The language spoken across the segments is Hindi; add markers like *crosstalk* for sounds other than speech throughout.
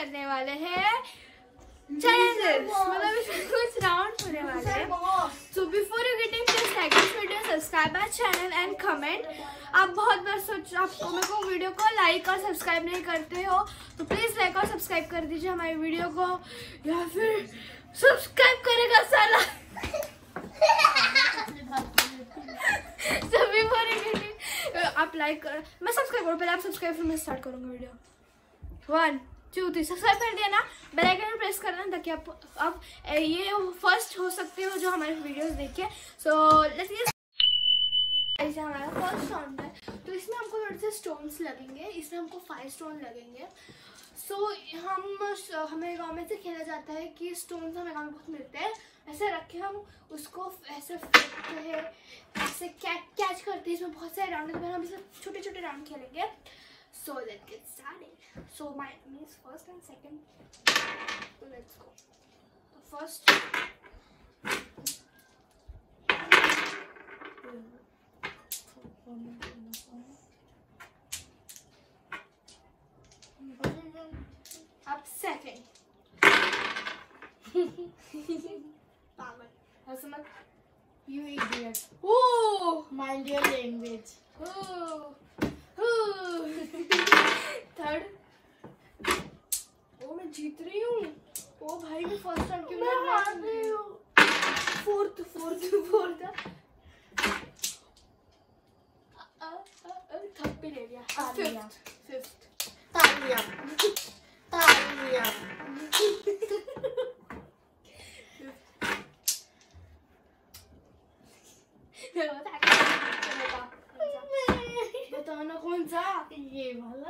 करने वाले हैं। Challenges मतलब इसमें कुछ राउंड होने वाले हैं। आप बहुत बार सोच आप मेरे को वीडियो को लाइक और सब्सक्राइब नहीं करते हो तो प्लीज़ लाइक और सब्सक्राइब कर दीजिए हमारी वीडियो को। या फिर सब्सक्राइब करेगा साला। सभी बोलेंगे आप लाइक कर मैं सब्सक्राइब करूँ पहले आप सब्सक्राइब फिर मैं स्टार्ट करूँगा वीडियो वन टू सब्सक्राइब कर दिया ना बेल आइकन प्रेस करना ताकि आप आप ये फ़र्स्ट हो सकते हो जो हमारे वीडियोस देखे सो लेट्स ऐसे हमारा फ़र्स्ट राउंड है। तो इसमें हमको थोड़े से स्टोन्स लगेंगे। इसमें हमको फाइव स्टोन लगेंगे। सो so, हम हमें गाँव में से खेला जाता है कि स्टोन्स हमें गाँव में बहुत मिलते हैं। ऐसे रखे हम उसको ऐसे फेंकते हैं। ऐसे कैच करते हैं। इसमें बहुत सारे राउंड हम इसे छोटे छोटे राउंड खेलेंगे। So let's get started. So my means first and second. Let's go. The first. Up second. Power. Hasamat. You idiot. Oh! Mind your language. Oh! *laughs* Third oh मैं जीत रही हूँ। ओ भाई मैं फ़र्स्ट टाइम क्यों मैं हार रही हूँ। फोर्थ फोर्थ फोर्थ थप्पी ले लिया। फिफ्थ फिफ्थ तालियाँ। तालियाँ *laughs* बताओ ना कौन सा ये वाला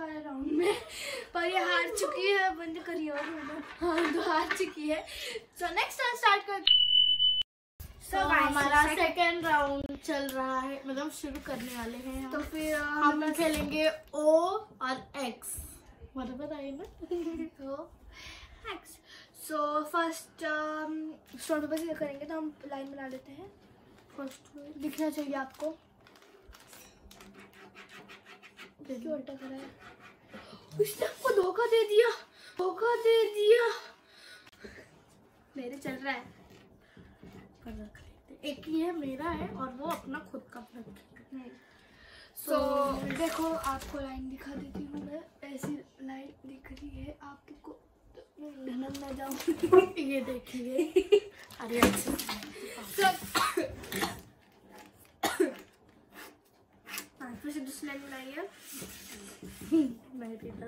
वाले राउंड में। पर ये हार चुकी है बंद करिए और हाँ तो हार चुकी है। सो नेक्स्ट राउंड स्टार्ट कर तो So हमारा सेकेंड राउंड चल रहा है। मतलब शुरू करने वाले हैं तो फिर हम खेलेंगे ओ और एक्स बराबर आई ना? *laughs* तो next so first stone paper से करेंगे तो हम लाइन बना लेते हैं। फ़र्स्ट दिखना चाहिए आपको। क्यों उल्टा करा है। उसने आपको धोखा दे दिया। धोखा दे दिया। मेरे चल रहा है। लेते हैं। एक ये मेरा है और वो अपना खुद का सो देखो आपको लाइन दिखा देती हूँ मैं। ऐसी लाइन दिख रही है। आपको ढनक ना जाऊँ ये देखिए। अरे अच्छा हाँ, फिर से दूसरी लाइन बनाई है। मैं बेटा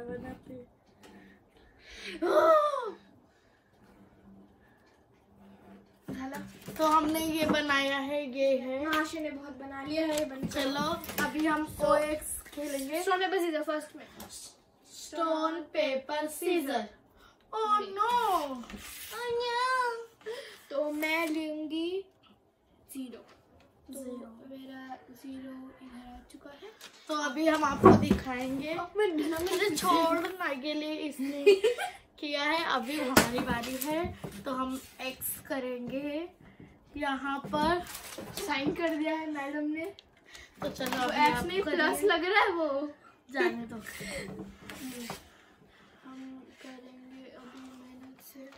तो हमने ये बनाया है ये है। आशा ने बहुत बना लिया है बन चलो अभी हम ओ एक्स खेलेंगे। स्टोन पेपर सीजर फ़र्स्ट में। Stone paper scissor oh no तो मैं लूँगी ज़ीरो। तो मेरा ज़ीरो इधर आ चुका है। तो अभी हम आपको दिखाएँगे। मुझे छोड़ने के लिए इसने *laughs* किया है। अभी हमारी बारी है। तो हम एक्स करेंगे। यहाँ पर साइन कर दिया है मैडम ने। तो चलो तो एक्स में प्लस लग रहा है वो। जाने दो। *laughs* हम करेंगे अभी मेहनत से।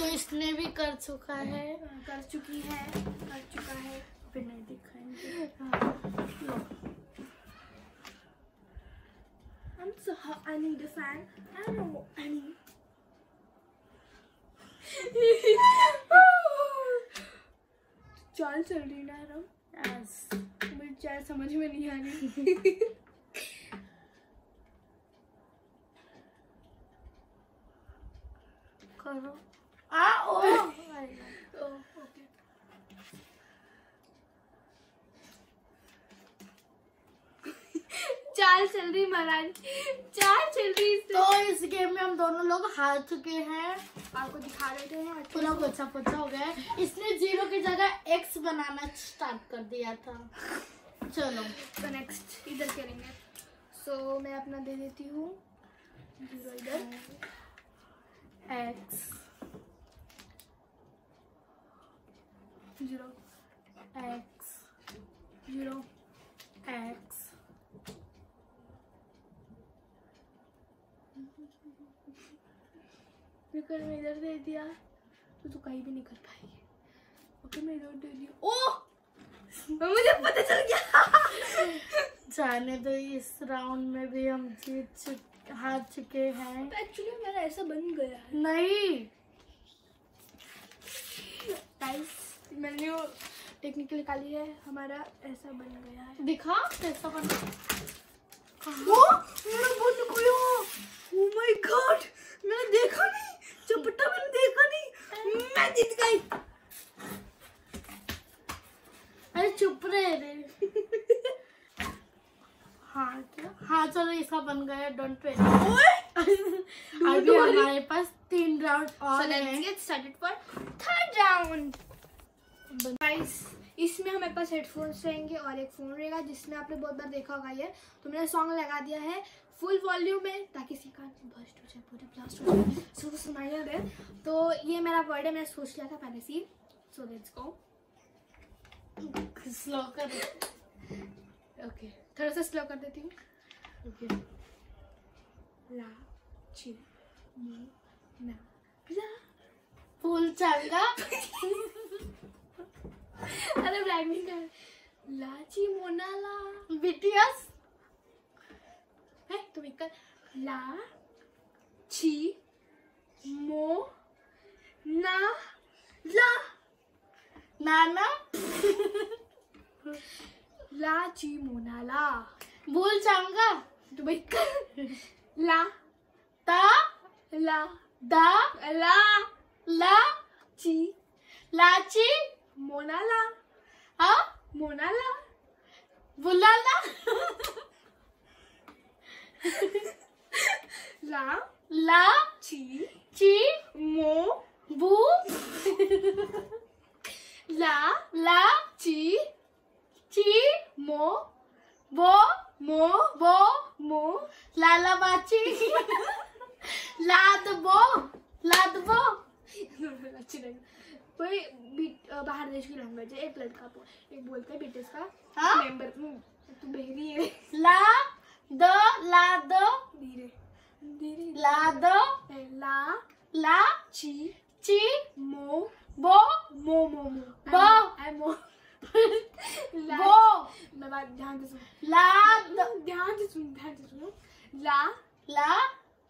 तो इसने भी कर चुका है कर चुकी है कर चुका है फिर नहीं दिखाएँगे I'm so hot. I need a fan. I don't know. I need. चाल चल रही ना रम Yes. मुझे चाल समझ में नहीं आ रही *laughs* करो ओ *laughs* चाल चल रही महाराज। चाल चल रही तो इस गेम में हम दोनों लोग हार चुके हैं। आपको दिखा रहे थे यहाँ पूरा पोछा पोछा हो गया है। इसने ज़ीरो की जगह एक्स बनाना स्टार्ट कर दिया था। चलो। तो नेक्स्ट इधर करेंगे। सो so, मैं अपना दे देती हूँ। ज़ीरो इधर। X zero X zero X फिर मैं इधर दे दिया तो तू कहीं भी नहीं कर पाएगी। ओके मैं इधर दे दिया ओह! मुझे पता चल गया। जाने दो इस राउंड में भी हम जीत चुके हार चुके हैं। एक्चुअली मेरा ऐसा बन गया नहीं। मैंने वो टेक्निक निकाली है हमारा ऐसा बन गया है। दिखा कैसा बना वो? मेरा बन गया ओ माय गॉड मैंने देखा नहीं चपटा मैंने देखा नहीं। मैं जीत गई। अरे चुप रहे रे। हाँ क्या? हाँ चलो इसका बन गया डोंट पे अभी हमारे पास तीन राउंड So और let's हैं। get started for third round. Guys, इसमें हमारे पास हेडफोन्स रहेंगे और एक फ़ोन रहेगा जिसमें आपने बहुत बार देखा होगा ये। तो मैंने सॉन्ग लगा दिया है फुल वॉल्यूम में ताकि इसकी कान बस्ट हो जाए पूरी ब्लास्ट हो जाए। सबको सुनाई ना दे तो ये मेरा वर्ड है मैंने सोच लिया था पहले से सो लेट्स गो स्लो कर ओके थोड़ा सा स्लो कर देती हूँ। ओके ला ची ना फुल चंगा ब्लैकपिंक कर लाची मोनाला बीटीएस है तुम एक ला ची मो ना ला नाना ला ची मोना ला भूल चंगा तुम एक ला ता ला दा ला ला ची लाची मोना ला हाँ? मोना ला बुलाला ला। ला। ची। ची। मो। बू। ला। ला। ची। ची। मो। बो। मो। बो। मो। लाला बाची *laughs* लाद बो लाद बो अच्छी लगी। कोई बाहर देश की लैंग्वेज है एक लड़का बो, एक बोलता है बीटीएस का हाँ? मेंबर तू बहरी है। ला दो ला दो। धीरे धीरे ला दो। ला ला ची ची मो बो मो मो मो। बो। आई मो। बो। मैं बात ध्यान से सुन। ला दो। ध्यान से सुन ध्यान से सुनो। ला ला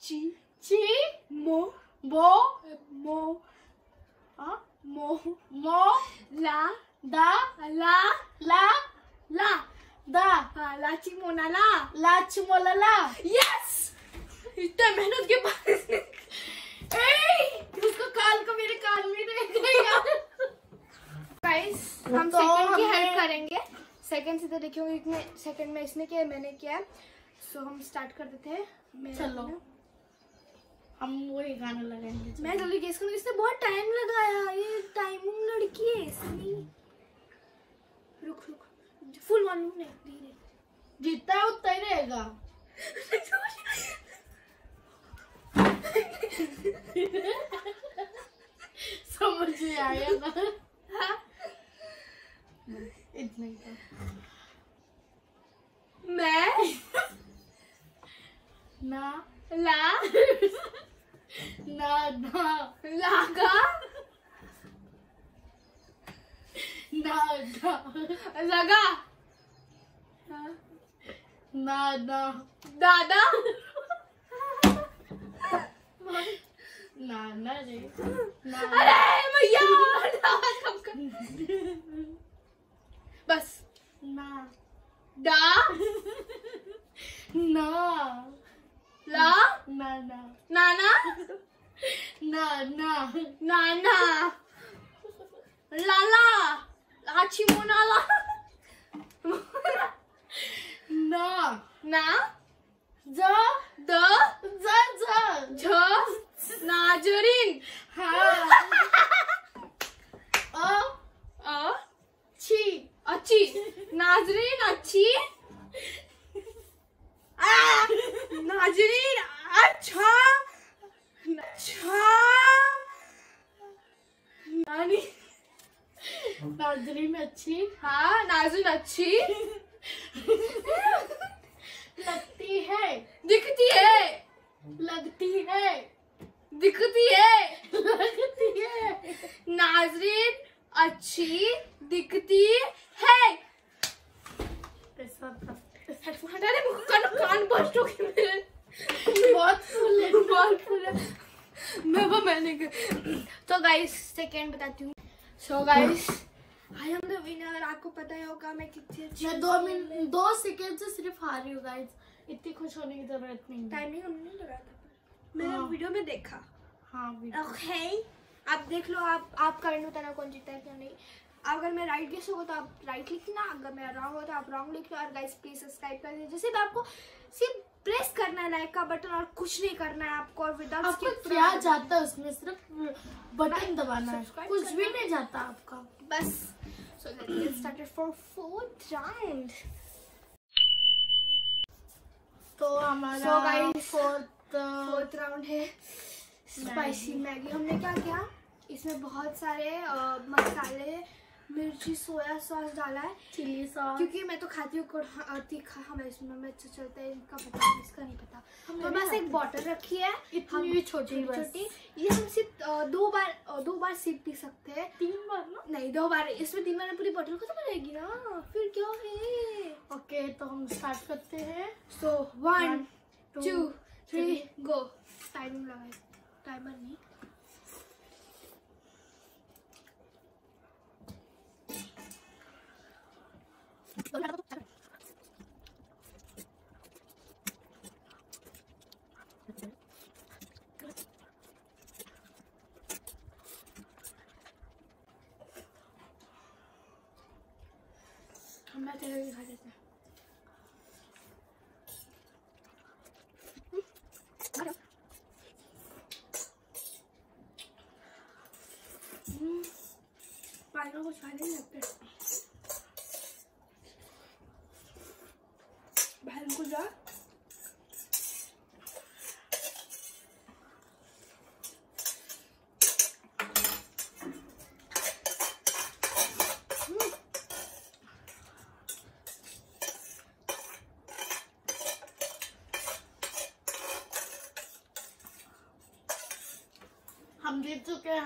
ची ची मो बो। मो। हाँ? मो मो ला दा ला ला ला दा। हाँ लाची मोना ला। लाच मोलला यस इतना मेहनत के बाद। उसको काल को मेरे कान में रह गया। गाइस हम तो सेकंड की हेल्प करेंगे। सेकंड से तो देखिए इतने सेकंड में इसने किया मैंने किया। सो हम स्टार्ट कर देते हैं। चलो। हम वही गाना लगाएँगे मैं जल्दी गेस करूँ इसने बहुत टाइम लगाया ये टाइमिंग लड़की है इसने रुक रुक फुल वॉल्यूम नहीं धीरे। जितना उतना ही रहेगा। समझ में आया ना। हाँ इतना ही था। मैं? ना। ला? ना लागा? ना लगा? दादा। ना ना रे। अरे भैया बस। ना। डा ना। ला? ना ना No, no, no, no, La, la. Hachimona, la. Na. Na. Z, d, z, z. J, Nazarin. Ha. O, o. Chi. Achi. Nazarin, achi. Ah. Nazarin, acha. नानी। नाजरीन अच्छी। हाँ नाजरीन अच्छी। लगती है। दिखती है। लगती है। दिखती है। लगती है। नाजरीन, अच्छी। दिखती है। कान बस्ट हो गए मेरे। बहुत फूल है। बहुत फुल है। मैं वो मैंने तो गाइस सेकंड बताती हूँ. So guys I am the winner आपको पता ही होगा मैं कितनी अच्छी मैं दो मिनट दो सेकंड से सिर्फ़ हारी हूँ गाइस इतनी खुश होने की ज़रूरत नहीं टाइमिंग हमने नहीं लगाया था। मैंने हाँ। वीडियो में देखा। हाँ वीडियो ओके आप देख लो आप आप कमेंट बताना कौन जीता है क्या नहीं। अगर मैं राइट गेस होगा तो आप राइट लिखना। अगर मैं रॉन्ग हो तो आप रॉन्ग लिख लो। और गाइस प्लीज़ सब्सक्राइब कर दीजिए। सिर्फ़ आपको सिर्फ़ प्रेस करना है लाइक का बटन और कुछ नहीं करना है आपको और विदाउट आपको क्या जाता है उसमें सिर्फ़ बटन दबाना है। कुछ भी नहीं जाता आपका। बस। Let's get started for fourth round तो हमारा guys, फोर्थ फोर्थ राउंड है। Spicy Maggi. हमने क्या किया? इसमें बहुत सारे अ, मसाले मिर्ची सोया सॉस डाला है। Chilli sauce. क्योंकि मैं तो खाती हूँ अ, तीखा हमें इसमें में अच्छा चलता है इनका पता नहीं इसका नहीं पता। तो बस एक बॉटल रखी है। इतनी छोटी छोटी ये हम सिर्फ़ दो बार दो बार सिर्फ़ पी सकते हैं। तीन बार ना? नहीं दो बार इसमें तीन बार पूरी बॉटल खत्म हो जाएगी ना। फिर क्या है? ओके तो हम स्टार्ट करते हैं। So one two three go timing लगाए टाइमर नहीं। हम मैं तेरे दिखा देते हैं हम्म, पानी का कुछ खाने नहीं लगते बाहर को जा हम जीत चुके हैं।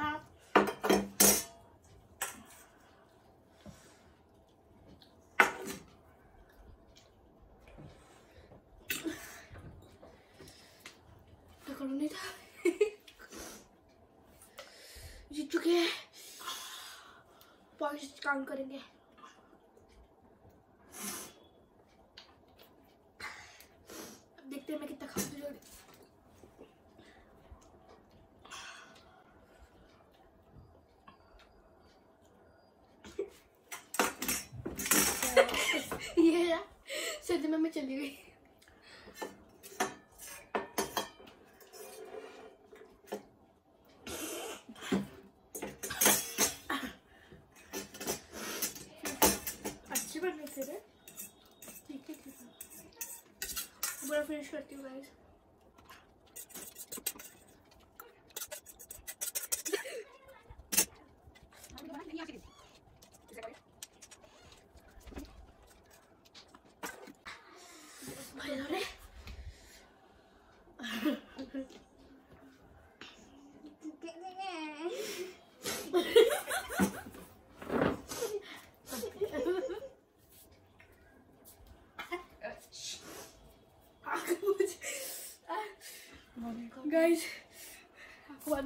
जीत चुके हैं। करेंगे। देखते हैं मैं कितना ये ना सर्दी में मैं चली गई। अच्छी बन रही थी ठीक है ठीक है। पूरा फिनिश करती हूँ गाइस भाई रे